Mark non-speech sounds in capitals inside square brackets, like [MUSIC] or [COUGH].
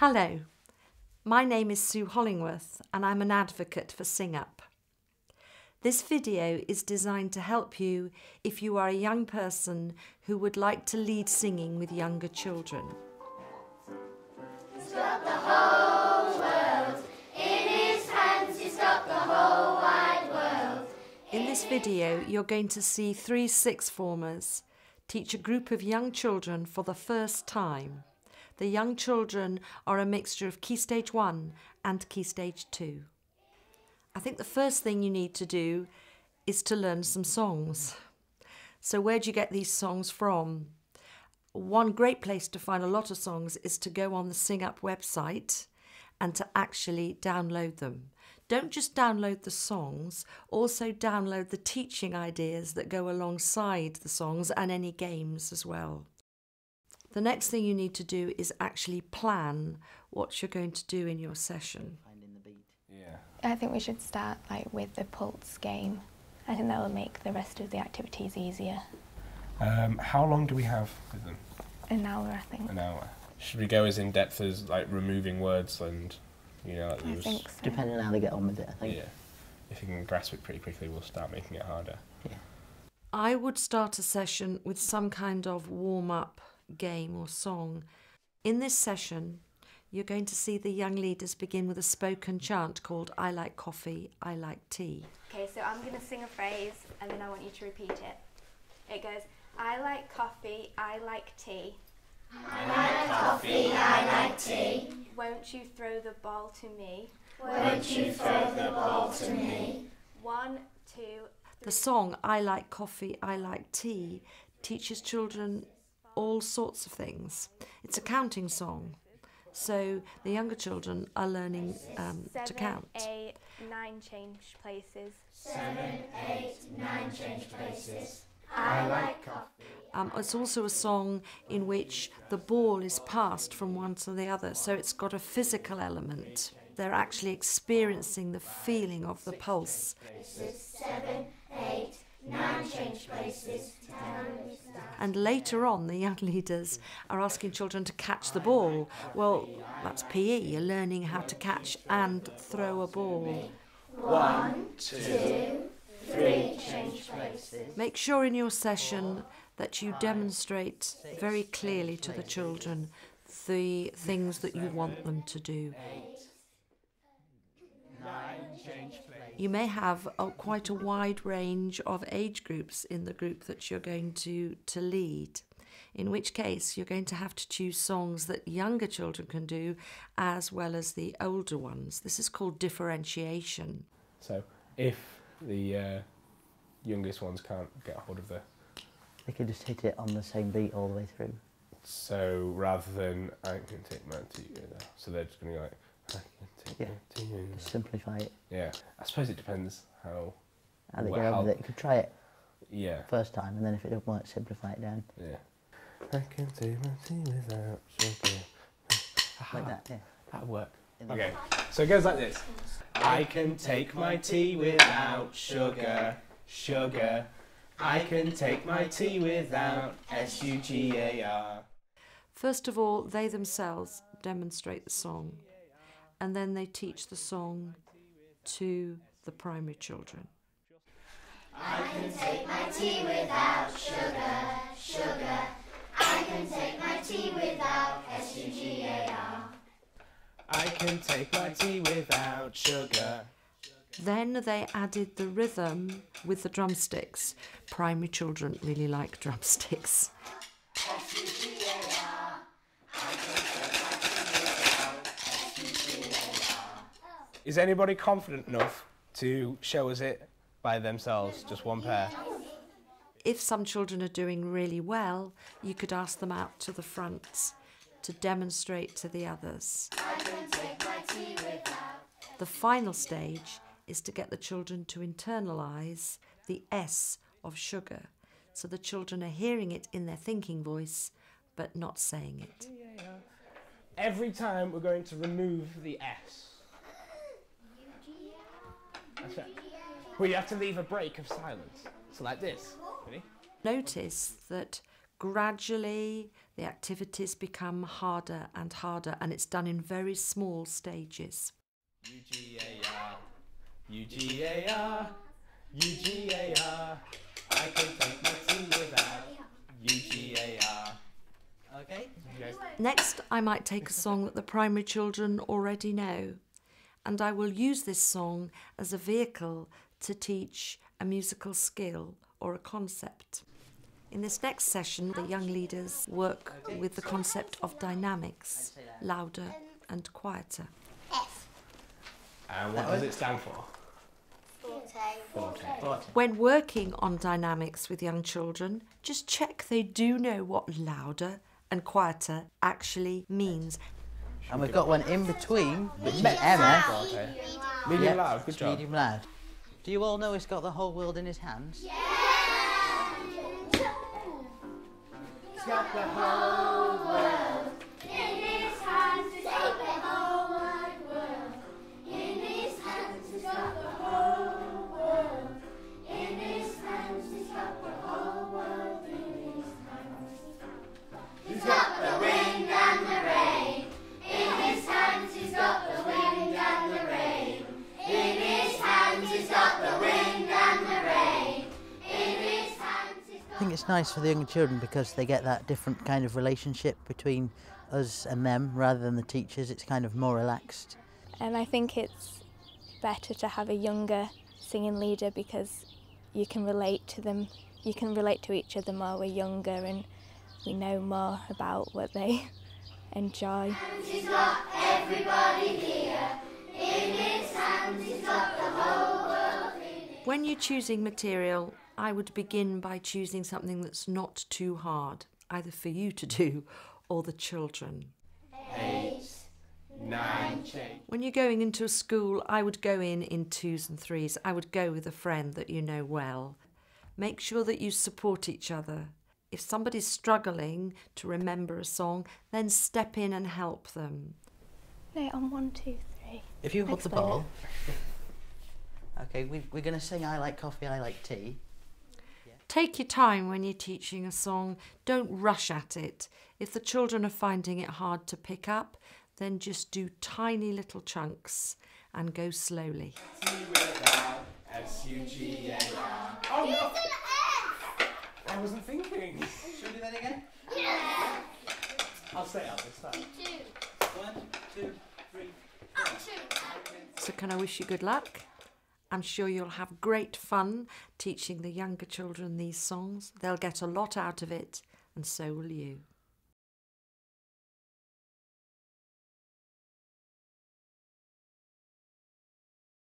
Hello, my name is Sue Hollingworth and I'm an advocate for Sing Up. This video is designed to help you if you are a young person who would like to lead singing with younger children. got the whole world in his hands. He's got the whole wide world. In this video, you're going to see three sixth formers teach a group of young children for the first time. The young children are a mixture of Key Stage 1 and Key Stage 2. I think the first thing you need to do is to learn some songs. So, where do you get these songs from? One great place to find a lot of songs is to go on the Sing Up website and to actually download them. Don't just download the songs, also download the teaching ideas that go alongside the songs and any games as well. The next thing you need to do is actually plan what you're going to do in your session. Finding the beat. Yeah. I think we should start like with the pulse game. I think that will make the rest of the activities easier. Um, how long do we have with them? An hour, I think. An hour. Should we go as in depth as like removing words and you know? Like I those- think so. Depending on how they get on with it, I think. Yeah. If you can grasp it pretty quickly, we'll start making it harder. Yeah. I would start a session with some kind of warm up game or song. In this session, you're going to see the young leaders begin with a spoken chant called I like coffee, I like tea. Okay, so I'm going to sing a phrase and then I want you to repeat it. It goes, I like coffee, I like tea. I like coffee, I like tea. Won't you throw the ball to me? Won't you throw the ball to me? One, two, The song I like coffee, I like tea teaches children all sorts of things. It's a counting song. So the younger children are learning um, to count. eight, nine change places. Seven, eight, nine change places. I like coffee. Um, it's also a song in which the ball is passed from one to the other, so it's got a physical element. They're actually experiencing the feeling of the pulse. Seven, eight, nine change places. And later on, the young [LAUGHS] leaders are asking children to catch the ball. Well, that's PE, you're learning how to catch and throw a ball. One, two, three change places. Make sure in your session that you demonstrate very clearly to the children the things that you want them to do. You may have a, quite a wide range of age groups in the group that you're going to, to lead, in which case you're going to have to choose songs that younger children can do as well as the older ones. This is called differentiation. So if the uh, youngest ones can't get hold of the They can just hit it on the same beat all the way through. so rather than I can take my tea so they're just gonna be like I can take Yeah. my tea Just simplify it. Yeah. I suppose it depends how How they Well, get on with how- it. You could try it yeah. first time, and then if it doesn't work, simplify it down Yeah. I can take my tea without sugar. like that. Yeah. That'll work. Okay, so it goes like this. I can take my tea without sugar, sugar. I can take my tea without S U G A R. First of all, they themselves demonstrate the song, and then they teach the song to the primary children. I can take my tea without sugar, sugar. I can take my tea without S-U-G-A-R. I can take my tea without sugar. Then they added the rhythm with the drumsticks. Primary children really like drumsticks. Is anybody confident enough to show us it by themselves, just one pair? If some children are doing really well, you could ask them out to the front to demonstrate to the others. The final stage is to get the children to internalize the S of sugar. So the children are hearing it in their thinking voice, but not saying it. Every time we're going to remove the S. That's right. Well, you have to leave a break of silence. So like this. Ready? Notice that Gradually, the activities become harder and harder, and it's done in very small stages. U-G-A-R, U-G-A-R, U-G-A-R. I can take my tea without U-G-A-R. Okay. Next, I might take a song that the primary children already know, and I will use this song as a vehicle to teach a musical skill or a concept. In this next session, the young leaders work with the concept of dynamics, louder and quieter. F. And what does it stand for? Forte. Forte. When working on dynamics with young children, just check they do know what louder and quieter actually means. And we've got one in between, which is Emma. Forte. Medium Yeah, loud, good job. Medium loud. Do you all know he's got the whole world in his hands? In think it's nice for the younger children because they get that different kind of relationship between us and them rather than the teachers. It's kind of more relaxed. And I think it's better to have a younger singing leader because you can relate to them, you can relate to each other more. We're younger and we know more about what they [LAUGHS] enjoy. He's got everybody here. In his hands he's got the whole world. When you're choosing material, I would begin by choosing something that's not too hard, either for you to do or the children. Nine, change. When you're going into a school, I would go in in twos and threes. I would go with a friend that you know well. Make sure that you support each other. If somebody's struggling to remember a song, then step in and help them. No, on one, two, three. If you hold the Explain ball. [LAUGHS] Okay, we, we're going to sing I Like Coffee, I Like Tea. Take your time when you're teaching a song. Don't rush at it. If the children are finding it hard to pick up, then just do tiny little chunks and go slowly. Oh! I wasn't thinking. Should we do that again? I'll say it out this time. One, two, three. So, can I wish you good luck? I'm sure you'll have great fun teaching the younger children these songs. They'll get a lot out of it, and so will you.